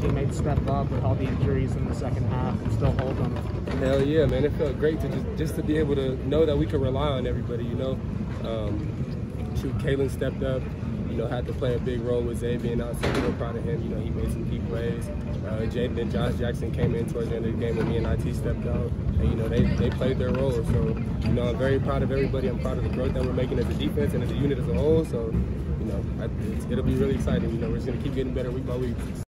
teammates stepped up with all the injuries in the second half and still hold them. Hell yeah, man! It felt great to just just to be able to know that we could rely on everybody. You know, um, shoot, Kalen stepped up. You know, had to play a big role with Zay being out, so real proud of him. You know, he made some key plays. Uh, Jaden and Josh Jackson came in towards the end of the game when me and IT stepped out, and you know they they played their role. So you know, I'm very proud of everybody. I'm proud of the growth that we're making as a defense and as a unit as a whole. So you know, I, it'll be really exciting. You know, we're just gonna keep getting better week by week.